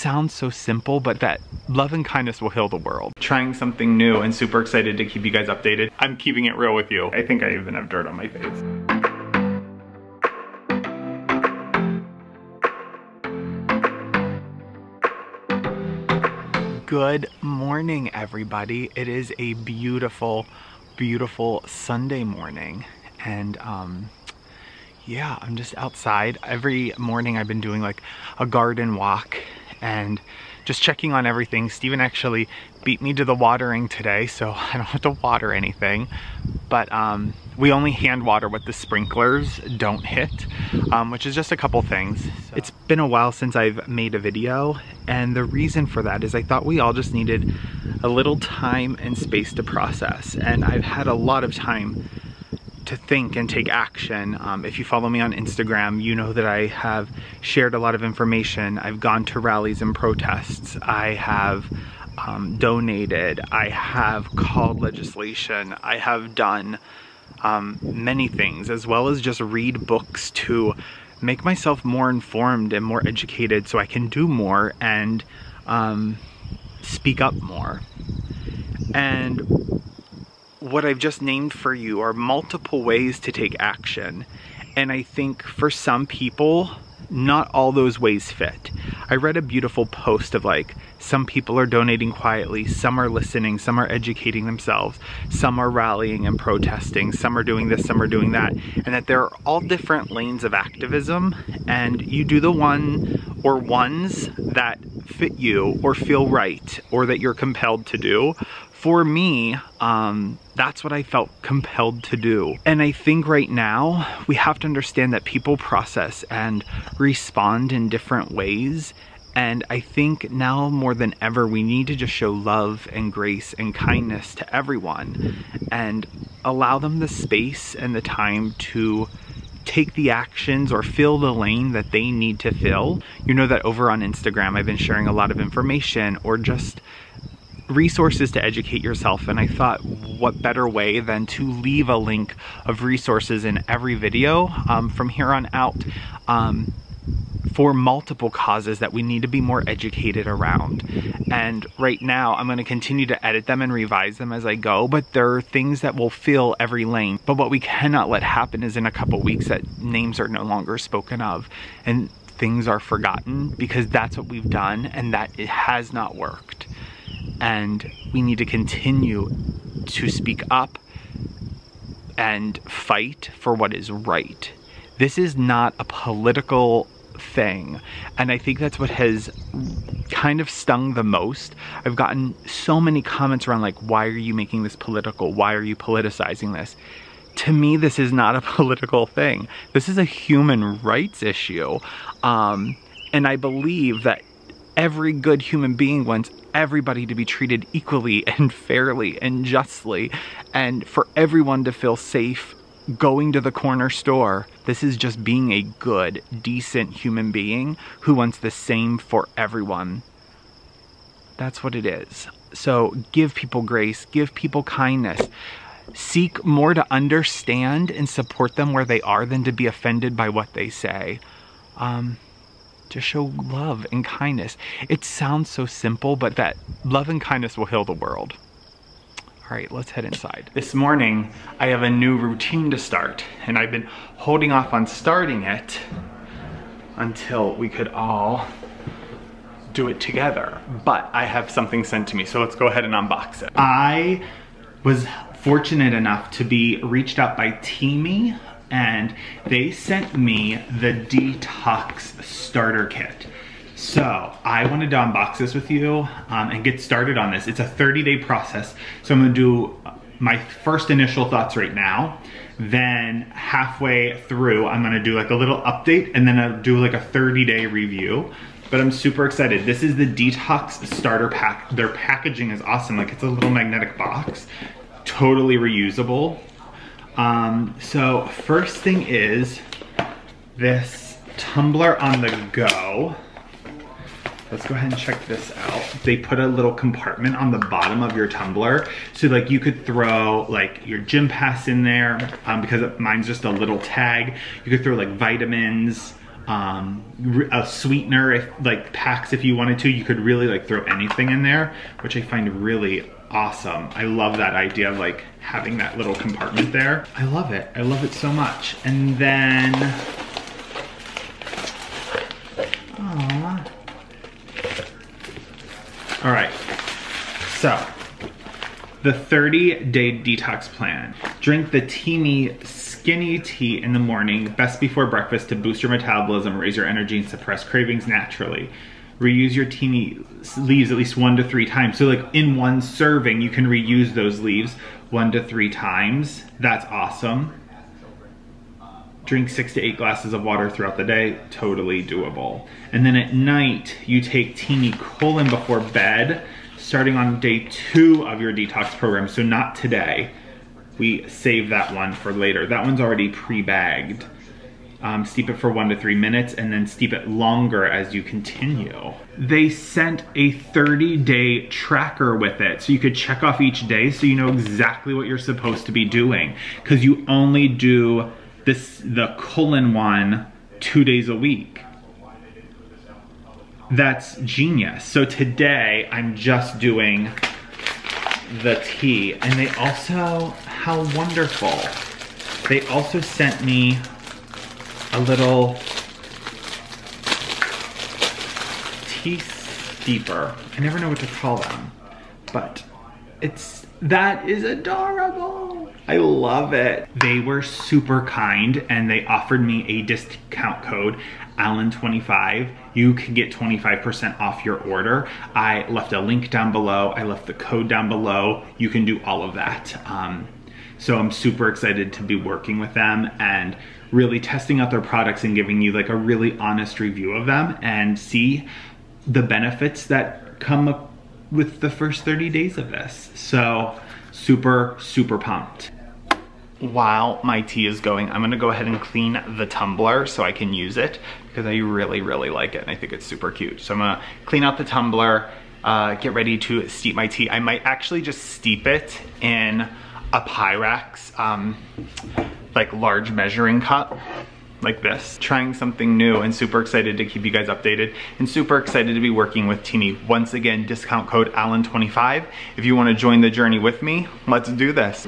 sounds so simple, but that love and kindness will heal the world. Trying something new and super excited to keep you guys updated. I'm keeping it real with you. I think I even have dirt on my face. Good morning, everybody. It is a beautiful, beautiful Sunday morning. And um, yeah, I'm just outside. Every morning I've been doing like a garden walk and just checking on everything. Steven actually beat me to the watering today, so I don't have to water anything. But um, we only hand water what the sprinklers don't hit, um, which is just a couple things. So. It's been a while since I've made a video, and the reason for that is I thought we all just needed a little time and space to process. And I've had a lot of time to think and take action. Um, if you follow me on Instagram, you know that I have shared a lot of information. I've gone to rallies and protests. I have um, donated. I have called legislation. I have done um, many things, as well as just read books to make myself more informed and more educated so I can do more and um, speak up more. And what I've just named for you are multiple ways to take action. And I think for some people, not all those ways fit. I read a beautiful post of like, some people are donating quietly, some are listening, some are educating themselves, some are rallying and protesting, some are doing this, some are doing that, and that there are all different lanes of activism, and you do the one or ones that fit you or feel right or that you're compelled to do for me, um, that's what I felt compelled to do. And I think right now we have to understand that people process and respond in different ways. And I think now more than ever, we need to just show love and grace and kindness to everyone and allow them the space and the time to take the actions or fill the lane that they need to fill. You know that over on Instagram, I've been sharing a lot of information or just resources to educate yourself and I thought what better way than to leave a link of resources in every video um, from here on out um, for multiple causes that we need to be more educated around. And right now I'm gonna continue to edit them and revise them as I go, but there are things that will fill every lane. But what we cannot let happen is in a couple weeks that names are no longer spoken of and things are forgotten because that's what we've done and that it has not worked and we need to continue to speak up and fight for what is right. This is not a political thing. And I think that's what has kind of stung the most. I've gotten so many comments around like, why are you making this political? Why are you politicizing this? To me, this is not a political thing. This is a human rights issue. Um, and I believe that every good human being wants everybody to be treated equally and fairly and justly and for everyone to feel safe going to the corner store. This is just being a good, decent human being who wants the same for everyone. That's what it is. So give people grace, give people kindness. Seek more to understand and support them where they are than to be offended by what they say. Um, to show love and kindness. It sounds so simple, but that love and kindness will heal the world. All right, let's head inside. This morning, I have a new routine to start, and I've been holding off on starting it until we could all do it together. But I have something sent to me, so let's go ahead and unbox it. I was fortunate enough to be reached out by Teami and they sent me the Detox Starter Kit. So I wanted to unbox this with you um, and get started on this. It's a 30 day process. So I'm gonna do my first initial thoughts right now. Then halfway through, I'm gonna do like a little update and then I'll do like a 30 day review. But I'm super excited. This is the Detox Starter Pack. Their packaging is awesome. Like it's a little magnetic box, totally reusable. Um, so first thing is this tumbler on the go. Let's go ahead and check this out. They put a little compartment on the bottom of your tumbler. So like you could throw like your gym pass in there um, because mine's just a little tag. You could throw like vitamins, um, a sweetener, if like packs if you wanted to. You could really like throw anything in there, which I find really awesome. I love that idea of like having that little compartment there. I love it. I love it so much. And then, aww. All right, so the 30 day detox plan. Drink the Teami skinny tea in the morning, best before breakfast to boost your metabolism, raise your energy, and suppress cravings naturally. Reuse your Teami leaves at least one to three times. So like in one serving, you can reuse those leaves one to three times. That's awesome. Drink six to eight glasses of water throughout the day, totally doable. And then at night, you take Teami Colon before bed, starting on day two of your detox program, so not today we save that one for later. That one's already pre-bagged. Um, steep it for one to three minutes and then steep it longer as you continue. They sent a 30 day tracker with it so you could check off each day so you know exactly what you're supposed to be doing because you only do this the colon one two days a week. That's genius. So today I'm just doing the tea and they also how wonderful. They also sent me a little tea steeper. I never know what to call them, but it's, that is adorable. I love it. They were super kind and they offered me a discount code, Allen25. You can get 25% off your order. I left a link down below. I left the code down below. You can do all of that. Um, so I'm super excited to be working with them and really testing out their products and giving you like a really honest review of them and see the benefits that come up with the first 30 days of this. So super, super pumped. While my tea is going, I'm gonna go ahead and clean the tumbler so I can use it because I really, really like it and I think it's super cute. So I'm gonna clean out the tumbler, uh, get ready to steep my tea. I might actually just steep it in a Pyrex, um, like large measuring cup like this, trying something new and super excited to keep you guys updated and super excited to be working with Teami. Once again, discount code Allen25. If you wanna join the journey with me, let's do this.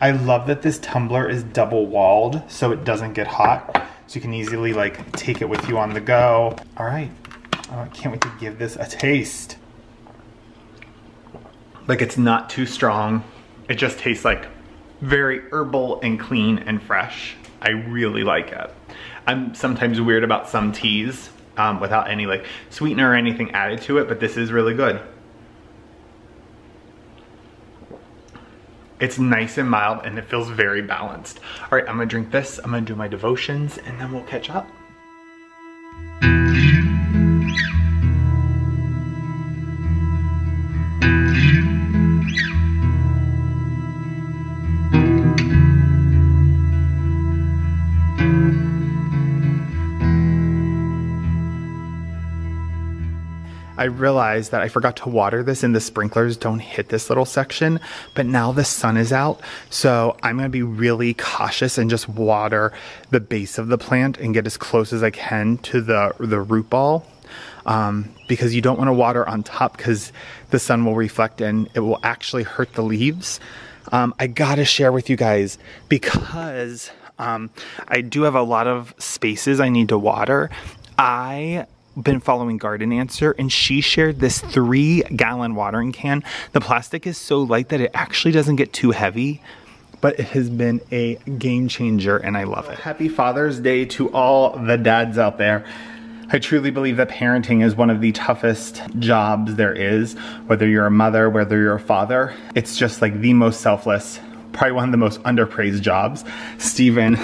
I love that this tumbler is double walled so it doesn't get hot. So you can easily like take it with you on the go. All right, I can't wait to give this a taste. Like it's not too strong. It just tastes like very herbal and clean and fresh. I really like it. I'm sometimes weird about some teas um, without any like sweetener or anything added to it, but this is really good. It's nice and mild and it feels very balanced. All right, I'm gonna drink this, I'm gonna do my devotions and then we'll catch up. I realized that I forgot to water this and the sprinklers don't hit this little section, but now the sun is out. So I'm to be really cautious and just water the base of the plant and get as close as I can to the, the root ball. Um, because you don't want to water on top because the sun will reflect and it will actually hurt the leaves. Um, I gotta share with you guys because um, I do have a lot of spaces I need to water. I been following Garden Answer and she shared this three gallon watering can. The plastic is so light that it actually doesn't get too heavy, but it has been a game changer and I love it. Happy Father's Day to all the dads out there. I truly believe that parenting is one of the toughest jobs there is, whether you're a mother, whether you're a father. It's just like the most selfless, probably one of the most underpraised jobs. Stephen,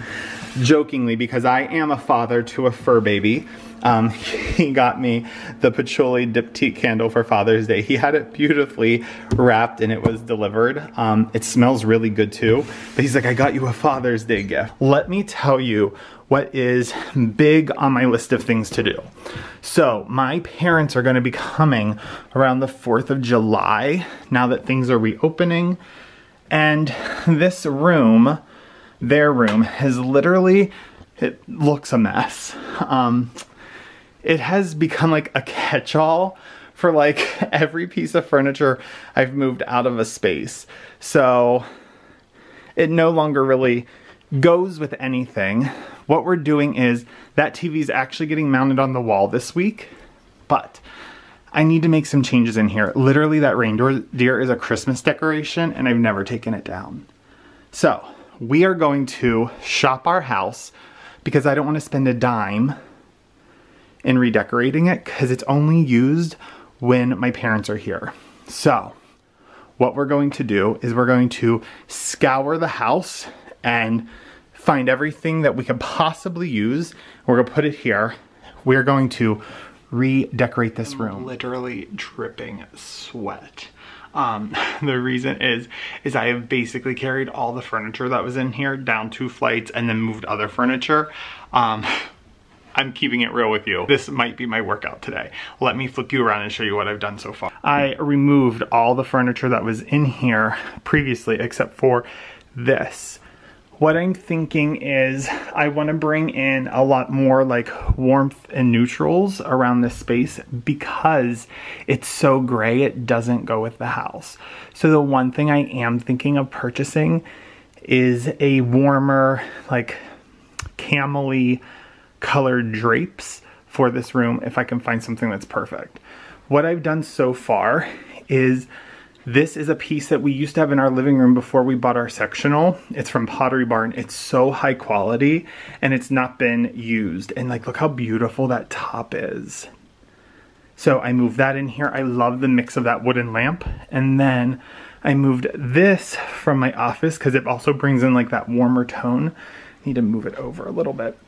jokingly, because I am a father to a fur baby, Um, he got me the patchouli diptyque candle for Father's Day. He had it beautifully wrapped and it was delivered. Um, it smells really good too. But he's like, I got you a Father's Day gift. Let me tell you what is big on my list of things to do. So my parents are gonna be coming around the 4th of July now that things are reopening. And this room, their room, has literally, it looks a mess. Um, it has become like a catch-all for like every piece of furniture I've moved out of a space. So it no longer really goes with anything. What we're doing is that TV is actually getting mounted on the wall this week, but I need to make some changes in here. Literally that reindeer deer is a Christmas decoration and I've never taken it down. So we are going to shop our house because I don't want to spend a dime in redecorating it because it's only used when my parents are here. So what we're going to do is we're going to scour the house and find everything that we could possibly use. We're gonna put it here. We're going to redecorate this room. literally dripping sweat. Um, the reason is, is I have basically carried all the furniture that was in here down two flights and then moved other furniture. Um, I'm keeping it real with you. This might be my workout today. Let me flip you around and show you what I've done so far. I removed all the furniture that was in here previously except for this. What I'm thinking is I want to bring in a lot more like warmth and neutrals around this space because it's so gray it doesn't go with the house. So the one thing I am thinking of purchasing is a warmer like camely colored drapes for this room if I can find something that's perfect. What I've done so far is this is a piece that we used to have in our living room before we bought our sectional. It's from Pottery Barn. It's so high quality and it's not been used. And like, look how beautiful that top is. So I moved that in here. I love the mix of that wooden lamp. And then I moved this from my office because it also brings in like that warmer tone. I need to move it over a little bit.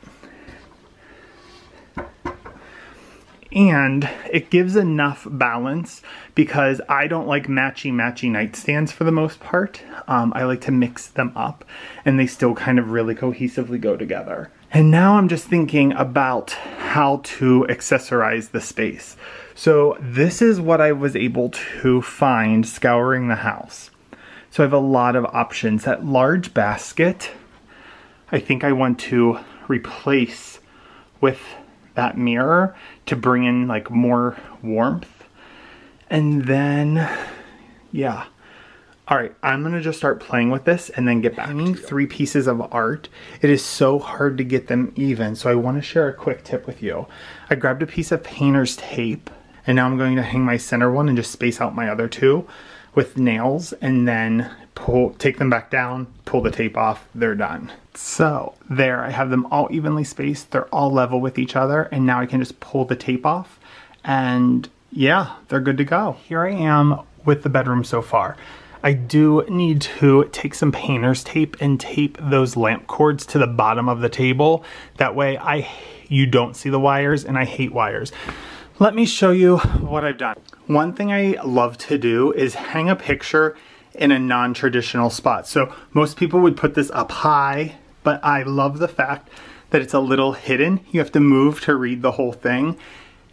And it gives enough balance because I don't like matchy matchy nightstands for the most part. Um, I like to mix them up and they still kind of really cohesively go together. And now I'm just thinking about how to accessorize the space. So this is what I was able to find scouring the house. So I have a lot of options. That large basket, I think I want to replace with that mirror to bring in like more warmth. And then, yeah. All right, I'm gonna just start playing with this and then get back Hanging three pieces of art, it is so hard to get them even, so I wanna share a quick tip with you. I grabbed a piece of painter's tape, and now I'm going to hang my center one and just space out my other two with nails, and then pull, take them back down, pull the tape off, they're done. So there, I have them all evenly spaced. They're all level with each other. And now I can just pull the tape off and yeah, they're good to go. Here I am with the bedroom so far. I do need to take some painter's tape and tape those lamp cords to the bottom of the table. That way I you don't see the wires and I hate wires. Let me show you what I've done. One thing I love to do is hang a picture in a non-traditional spot. So most people would put this up high, but I love the fact that it's a little hidden. You have to move to read the whole thing.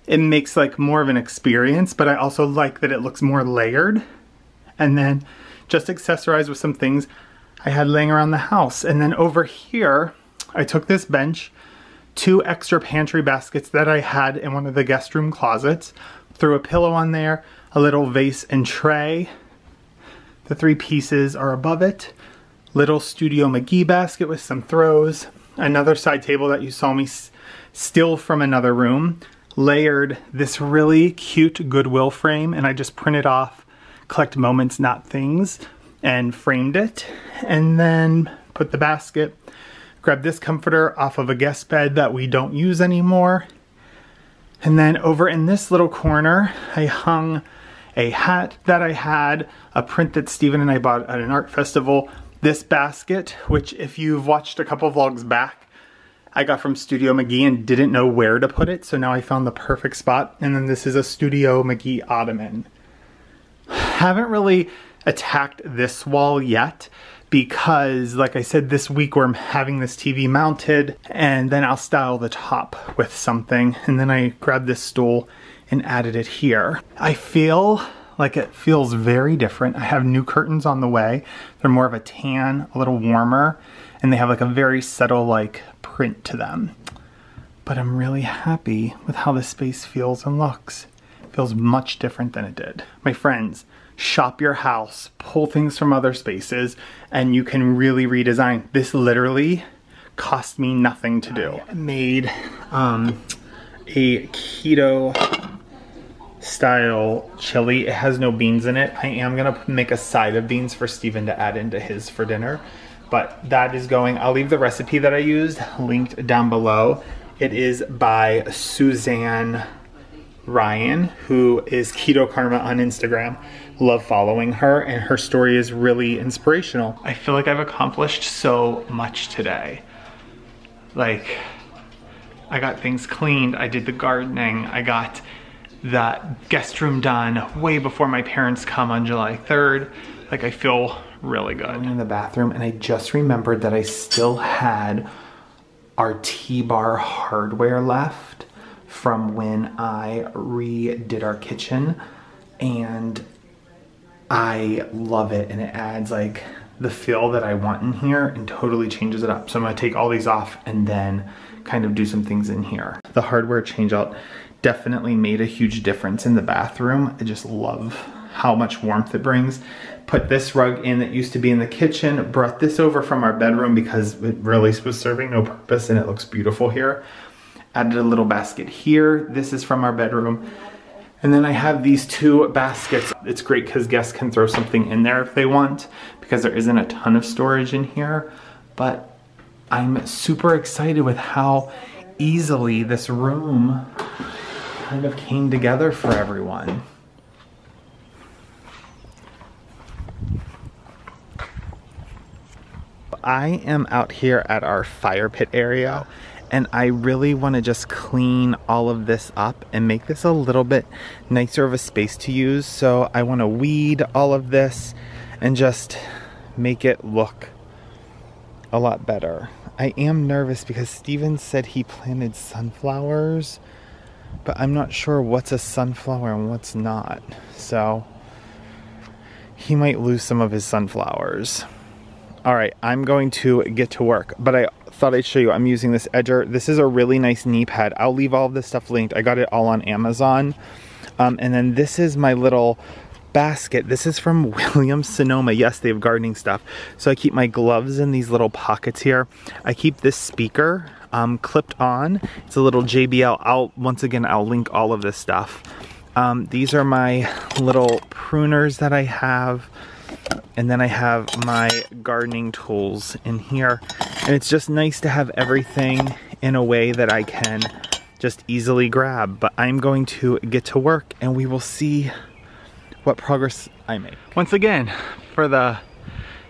It makes like more of an experience, but I also like that it looks more layered. And then just accessorize with some things I had laying around the house. And then over here, I took this bench, two extra pantry baskets that I had in one of the guest room closets, threw a pillow on there, a little vase and tray, the three pieces are above it. Little Studio McGee basket with some throws. Another side table that you saw me steal from another room. Layered this really cute Goodwill frame and I just printed off collect moments not things and framed it and then put the basket grab this comforter off of a guest bed that we don't use anymore and then over in this little corner I hung a hat that I had, a print that Steven and I bought at an art festival, this basket, which if you've watched a couple vlogs back, I got from Studio McGee and didn't know where to put it, so now I found the perfect spot. And then this is a Studio McGee ottoman. Haven't really attacked this wall yet because like I said this week we're having this TV mounted and then I'll style the top with something and then I grabbed this stool and added it here. I feel like it feels very different. I have new curtains on the way. They're more of a tan, a little warmer, and they have like a very subtle like print to them. But I'm really happy with how this space feels and looks. It feels much different than it did. My friends, shop your house, pull things from other spaces, and you can really redesign. This literally cost me nothing to do. I made um, a keto style chili. It has no beans in it. I am gonna make a side of beans for Steven to add into his for dinner. But that is going, I'll leave the recipe that I used linked down below. It is by Suzanne Ryan, who is Keto Karma on Instagram love following her and her story is really inspirational. I feel like I've accomplished so much today. Like, I got things cleaned, I did the gardening, I got that guest room done way before my parents come on July 3rd. Like I feel really good. I'm in the bathroom and I just remembered that I still had our T-bar hardware left from when I redid our kitchen and I love it and it adds like the feel that I want in here and totally changes it up. So I'm gonna take all these off and then kind of do some things in here. The hardware change out definitely made a huge difference in the bathroom. I just love how much warmth it brings. Put this rug in that used to be in the kitchen, brought this over from our bedroom because it really was serving no purpose and it looks beautiful here. Added a little basket here. This is from our bedroom. And then I have these two baskets. It's great because guests can throw something in there if they want because there isn't a ton of storage in here. But I'm super excited with how easily this room kind of came together for everyone. I am out here at our fire pit area and I really want to just clean all of this up and make this a little bit nicer of a space to use. So I want to weed all of this and just make it look a lot better. I am nervous because Steven said he planted sunflowers, but I'm not sure what's a sunflower and what's not. So he might lose some of his sunflowers. All right, I'm going to get to work, but I thought I'd show you. I'm using this edger. This is a really nice knee pad. I'll leave all this stuff linked. I got it all on Amazon. Um, and then this is my little basket. This is from Williams Sonoma. Yes, they have gardening stuff. So I keep my gloves in these little pockets here. I keep this speaker um, clipped on. It's a little JBL. I'll, once again, I'll link all of this stuff. Um, these are my little pruners that I have. And then I have my gardening tools in here. And it's just nice to have everything in a way that I can just easily grab. But I'm going to get to work and we will see what progress I make. Once again, for the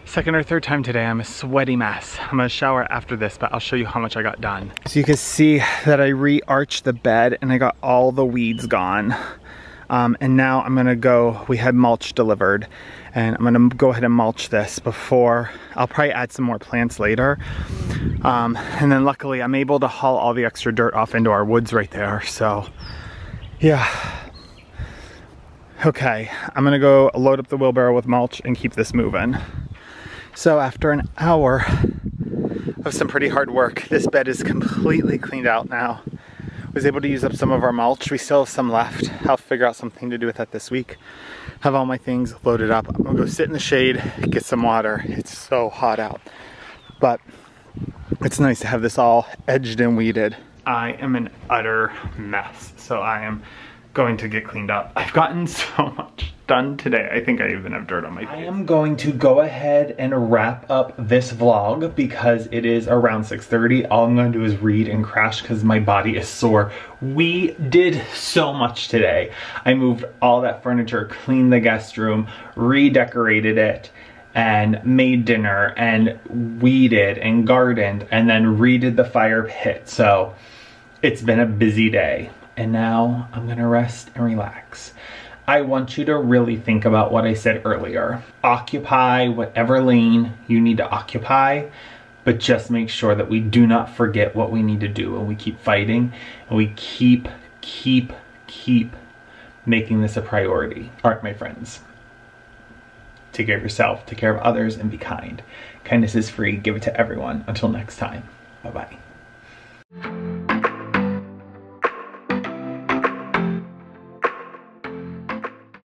second or third time today, I'm a sweaty mess. I'm gonna shower after this, but I'll show you how much I got done. So you can see that I re-arched the bed and I got all the weeds gone. Um, and now I'm gonna go, we had mulch delivered and I'm gonna go ahead and mulch this before, I'll probably add some more plants later. Um, and then luckily I'm able to haul all the extra dirt off into our woods right there. So yeah. Okay, I'm gonna go load up the wheelbarrow with mulch and keep this moving. So after an hour of some pretty hard work, this bed is completely cleaned out now was able to use up some of our mulch. We still have some left. I'll figure out something to do with that this week. Have all my things loaded up. I'm gonna go sit in the shade, get some water. It's so hot out. But it's nice to have this all edged and weeded. I am an utter mess, so I am going to get cleaned up. I've gotten so much done today. I think I even have dirt on my face. I am going to go ahead and wrap up this vlog because it is around 6.30. All I'm gonna do is read and crash because my body is sore. We did so much today. I moved all that furniture, cleaned the guest room, redecorated it, and made dinner and weeded and gardened and then redid the fire pit. So it's been a busy day and now I'm gonna rest and relax. I want you to really think about what I said earlier. Occupy whatever lane you need to occupy, but just make sure that we do not forget what we need to do and we keep fighting and we keep, keep, keep making this a priority. All right, my friends. Take care of yourself, take care of others, and be kind. Kindness is free. Give it to everyone. Until next time. Bye-bye.